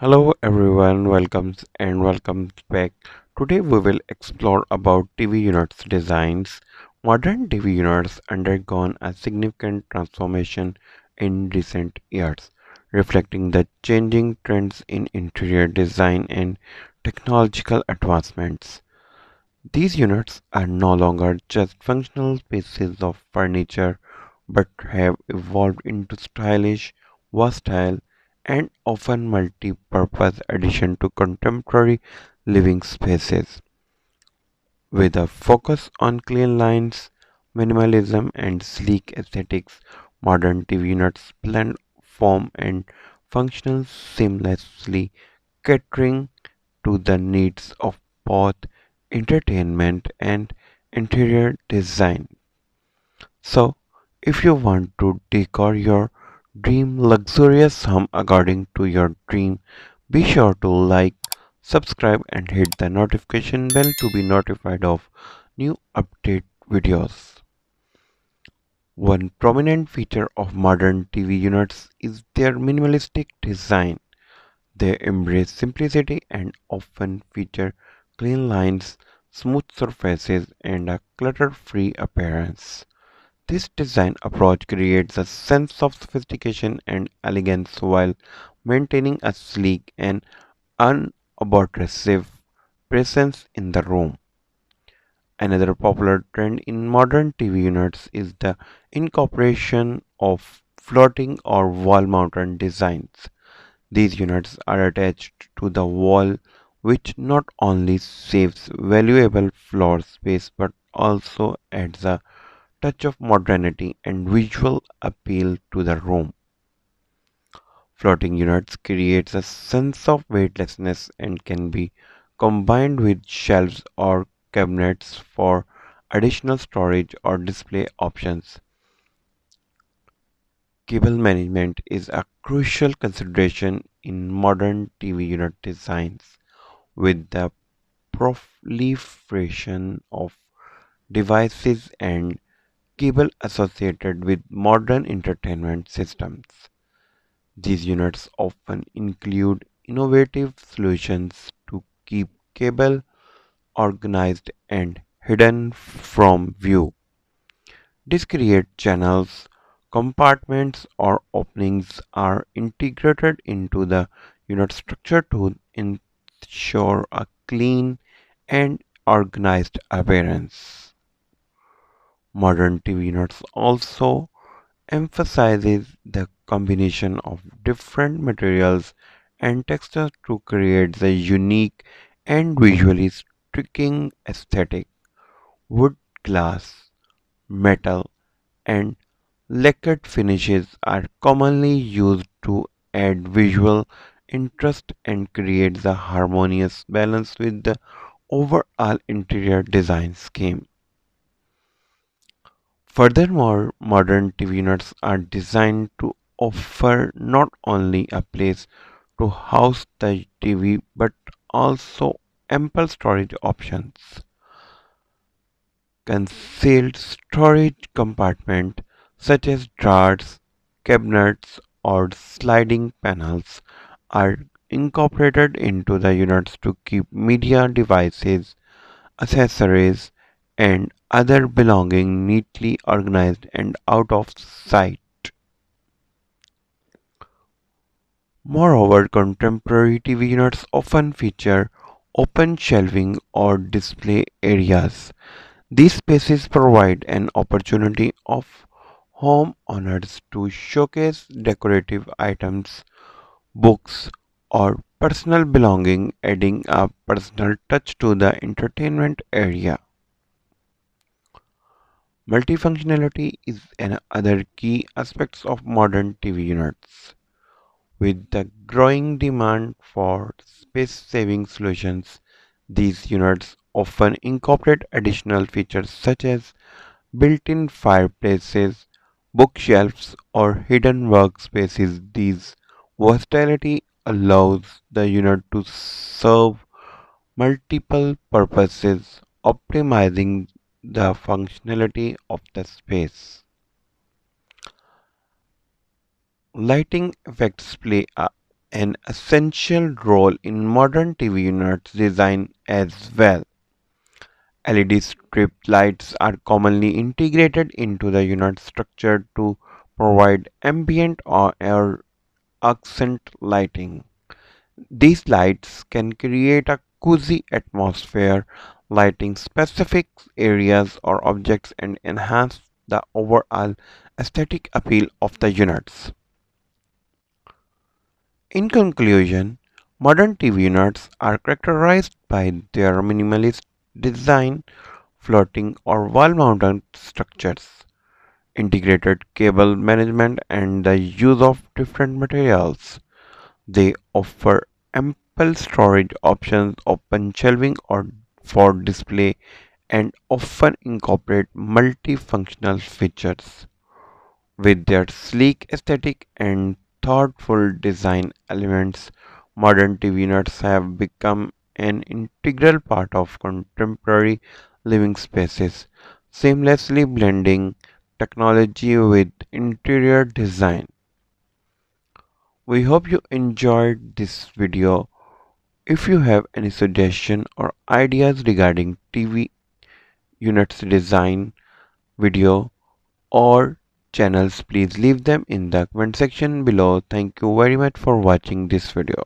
Hello everyone, welcome and welcome back. Today we will explore about TV units designs. Modern TV units undergone a significant transformation in recent years, reflecting the changing trends in interior design and technological advancements. These units are no longer just functional pieces of furniture but have evolved into stylish, versatile, and often multi-purpose addition to contemporary living spaces. With a focus on clean lines, minimalism, and sleek aesthetics, modern TV units blend form and function seamlessly, catering to the needs of both entertainment and interior design. So, if you want to decor your dream luxurious home according to your dream, be sure to like, subscribe, and hit the notification bell to be notified of new update videos. One prominent feature of modern TV units is their minimalistic design. They embrace simplicity and often feature clean lines, smooth surfaces, and a clutter-free appearance. This design approach creates a sense of sophistication and elegance while maintaining a sleek and unobtrusive presence in the room. Another popular trend in modern TV units is the incorporation of floating or wall-mounted designs. These units are attached to the wall which not only saves valuable floor space but also adds a touch of modernity and visual appeal to the room. Floating units creates a sense of weightlessness and can be combined with shelves or cabinets for additional storage or display options. Cable management is a crucial consideration in modern TV unit designs. With the proliferation of devices and cable associated with modern entertainment systems. These units often include innovative solutions to keep cable organized and hidden from view. Discrete channels, compartments, or openings are integrated into the unit structure to ensure a clean and organized appearance. Modern TV units also emphasizes the combination of different materials and textures to create the unique and visually striking aesthetic. Wood, glass, metal, and lacquered finishes are commonly used to add visual interest and create the harmonious balance with the overall interior design scheme. Furthermore, modern TV units are designed to offer not only a place to house the TV but also ample storage options. Concealed storage compartments such as drawers, cabinets, or sliding panels are incorporated into the units to keep media devices, accessories, and other belongings neatly organized and out of sight. Moreover, contemporary TV units often feature open shelving or display areas. These spaces provide an opportunity of homeowners to showcase decorative items, books, or personal belonging, adding a personal touch to the entertainment area. Multifunctionality is another key aspect of modern TV units. With the growing demand for space-saving solutions, these units often incorporate additional features such as built-in fireplaces, bookshelves, or hidden workspaces. This versatility allows the unit to serve multiple purposes, optimizing the functionality of the space. Lighting effects play a an essential role in modern TV units design as well. LED strip lights are commonly integrated into the unit structure to provide ambient or accent lighting. These lights can create a cozy atmosphere, lighting specific areas or objects and enhance the overall aesthetic appeal of the units. In conclusion, modern TV units are characterized by their minimalist design, floating or wall-mounted structures, integrated cable management, and the use of different materials. They offer ample storage options, open shelving or for display, and often incorporate multifunctional features. With their sleek aesthetic and thoughtful design elements, modern TV units have become an integral part of contemporary living spaces, seamlessly blending technology with interior design. We hope you enjoyed this video. If you have any suggestion or ideas regarding TV units design, video or channels please leave them in the comment section below. Thank you very much for watching this video.